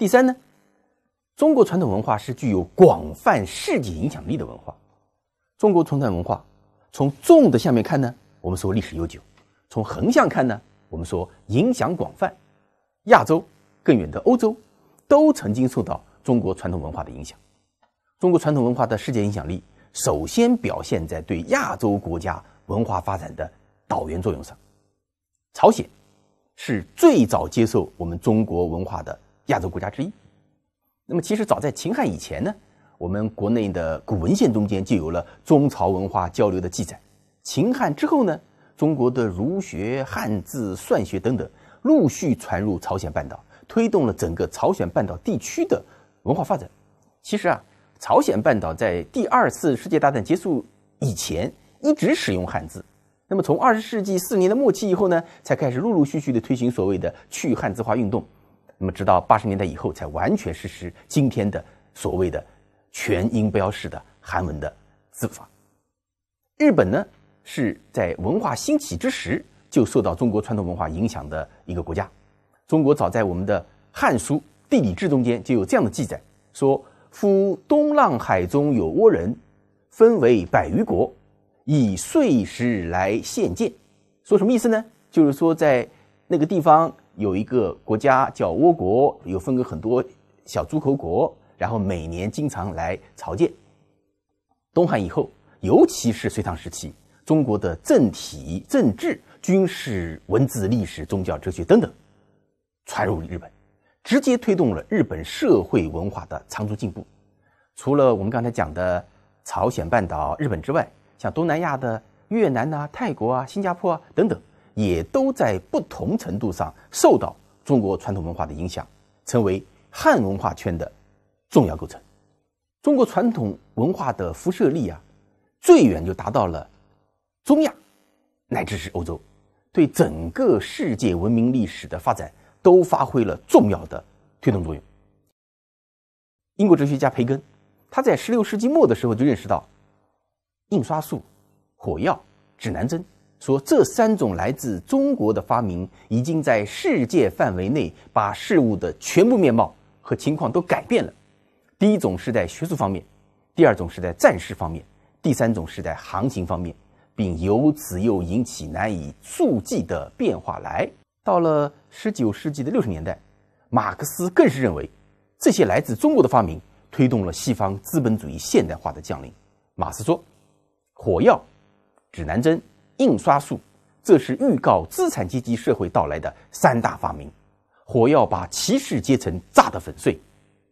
第三呢，中国传统文化是具有广泛世界影响力的文化。中国传统文化从纵的下面看呢，我们说历史悠久；从横向看呢，我们说影响广泛。亚洲更远的欧洲，都曾经受到中国传统文化的影响。中国传统文化的世界影响力，首先表现在对亚洲国家文化发展的导源作用上。朝鲜是最早接受我们中国文化的亚洲国家之一。那么，其实早在秦汉以前呢？我们国内的古文献中间就有了中朝文化交流的记载。秦汉之后呢，中国的儒学、汉字、算学等等陆续传入朝鲜半岛，推动了整个朝鲜半岛地区的文化发展。其实啊，朝鲜半岛在第二次世界大战结束以前一直使用汉字，那么从二十世纪四年的末期以后呢，才开始陆陆续续的推行所谓的去汉字化运动，那么直到八十年代以后才完全实施今天的所谓的。全音标式的韩文的字法。日本呢是在文化兴起之时就受到中国传统文化影响的一个国家。中国早在我们的《汉书·地理志》中间就有这样的记载：说夫东浪海中有倭人，分为百余国，以岁时来献见。说什么意思呢？就是说在那个地方有一个国家叫倭国，有分为很多小诸侯国。然后每年经常来朝见。东汉以后，尤其是隋唐时期，中国的政体、政治、军事、文字、历史、宗教、哲学等等，传入日本，直接推动了日本社会文化的长足进步。除了我们刚才讲的朝鲜半岛、日本之外，像东南亚的越南呐、泰国啊、新加坡啊等等，也都在不同程度上受到中国传统文化的影响，成为汉文化圈的。重要构成，中国传统文化的辐射力啊，最远就达到了中亚，乃至是欧洲，对整个世界文明历史的发展都发挥了重要的推动作用。英国哲学家培根，他在十六世纪末的时候就认识到，印刷术、火药、指南针，说这三种来自中国的发明，已经在世界范围内把事物的全部面貌和情况都改变了。第一种是在学术方面，第二种是在战事方面，第三种是在航行方面，并由此又引起难以速记的变化来。到了十九世纪的六十年代，马克思更是认为，这些来自中国的发明推动了西方资本主义现代化的降临。马斯说：“火药、指南针、印刷术，这是预告资产阶级社会到来的三大发明。火药把骑士阶层炸得粉碎。”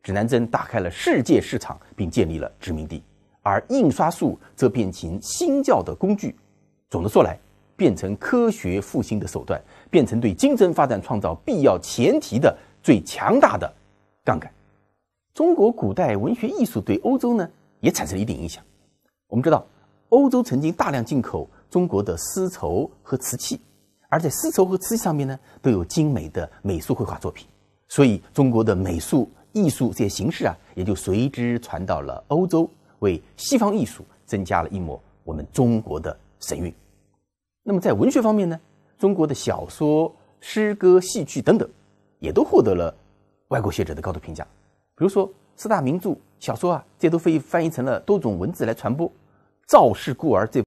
指南针打开了世界市场，并建立了殖民地，而印刷术则变成新教的工具。总的说来，变成科学复兴的手段，变成对精神发展创造必要前提的最强大的杠杆。中国古代文学艺术对欧洲呢，也产生了一定影响。我们知道，欧洲曾经大量进口中国的丝绸和瓷器，而在丝绸和瓷器上面呢，都有精美的美术绘画作品，所以中国的美术。艺术这些形式啊，也就随之传到了欧洲，为西方艺术增加了一抹我们中国的神韵。那么在文学方面呢，中国的小说、诗歌、戏剧等等，也都获得了外国学者的高度评价。比如说四大名著小说啊，这都被翻译成了多种文字来传播。《赵氏孤儿》这